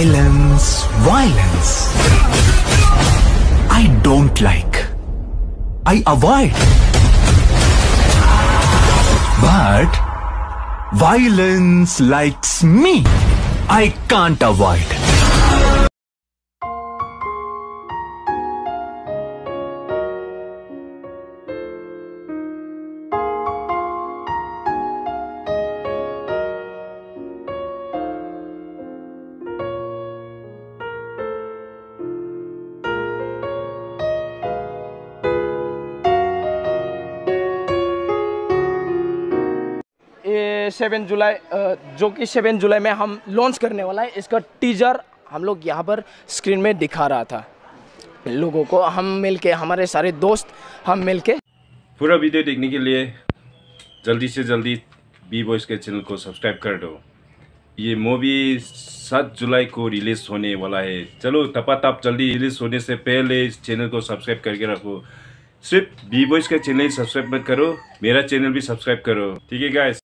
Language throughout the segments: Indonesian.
Violence, violence. I don't like. I avoid. But violence likes me. I can't avoid. Seven जुलाई जो कि सेवन जुलाई में हम लॉन्च करने वाला है। इसका टीजर हम लोग यहाँ पर स्क्रीन में दिखा रहा था। लोगों को हम मिलके, हमारे सारे दोस्त हम मिलके। पूरा वीडियो देखने के लिए जल्दी से जल्दी बी बॉयज़ के चैनल को सब्सक्राइब कर दो। ये मूवी सात जुलाई को रिलीज़ होने वाला है। चलो तपा तप जल्दी रिलीज़ होने से पहले इस चैनल को सब्सक्राइब करके रखो। सिर्फ़ बी बॉयज़ का चैनल सब्सक्राइब मत करो, मेरा चैनल भी सब्सक्राइब करो। ठीक है guys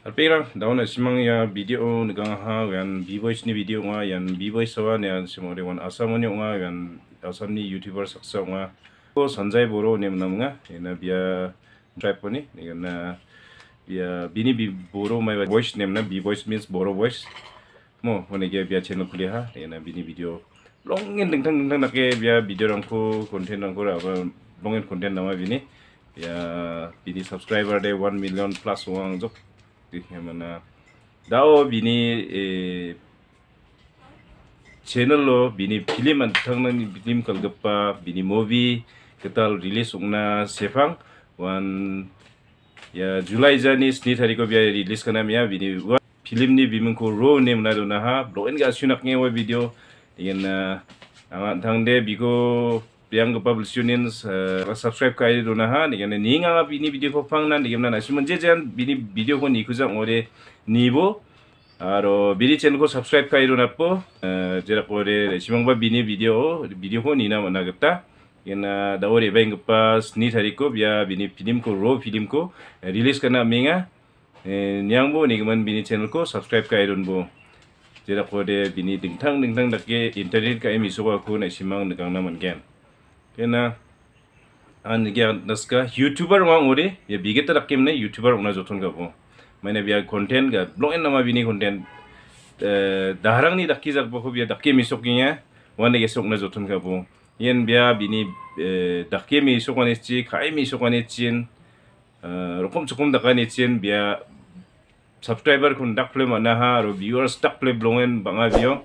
Alpira, daun simang ya video negang ha yan b-boys ni video nga yan b-boys sawa ne yan simang de wan asam ni nga yan asam ni youtuber saksa nga. Ko sanjay boro ne nam nga ena bia drive ni ne na bia bini bi boro mai voice name na b-boys means boro voice. Mo hone ge bia channel kuli ha ena bini video. Longin ding tang ding na ke bia video rang ko content rang ko ra longin content nama bini. Ya bini subscriber de 1 million plus wang jok di mana dao bini channel lo bini film an thangnan film kalgapa bini movie ketal release ungna sefang wan ya July jani sni thari ko bia release kana mia bini film ni bimung ko ro name na do na ha bloin ga sunak nge wa video dengan ang thangde bigo yang ke publishunin subscribe kai do na ha ni ni nga bini video ko phang na ni na simon je jan bini video ko ni kujang ore nibo. Aro bini channel ko subscribe kai do na po. Jera ko re simong ba bini video video ko ni na mana gata yana da ore bang pas ni thari ko bia bini film ko raw film ko release kana menga nyang bo ni gan bini channel ko subscribe kai don bo jera ko de bini dingtang dingtang dake internet ka emi so ko na simang negang na man kena an gya naska youtuber wang ore ya bigeta rakim ne youtuber una joton ga bo maine biya content ga blog en nama bini content daharang ni dakki jak bo biya dakki mi sok nya wan ge sok na joton ga bo yen biya bini dakki mi sok ane chi kai mi sok ane chin rokom chokom dakani chin biya subscriber kun dak play mana ha ro viewers dak play blongen banga bio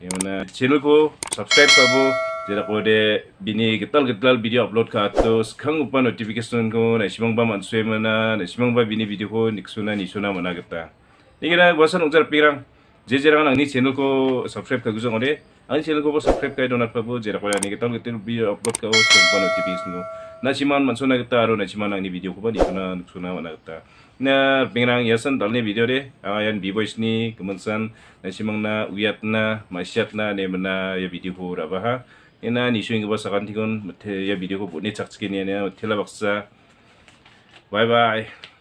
yang channel ko subscribe kabo jera ko de bini getal getal video upload ka to sekhang upa notification ko na simang ba mansue mana na simang ba bini video ko niksuna ni suna mana geta nikira wasan ungjar pirang. Je jera nang ni channel ko subscribe ka gujang ore ang channel ko subscribe ka donat pabo jera ko ni. Getal getal video upload ka sekhang upa notification ko na siman mansuna geta aro na siman nang ni video ko ba ni suna niksuna mana geta na pengrang yasan dalne video de ayan b-boys ni kemensan na simang na uyat na masyat na ne mana ya video ko rabaha ina ni shuing ba sagan tigon ya video ko ni chak chike ni ne thela baksa bye bye.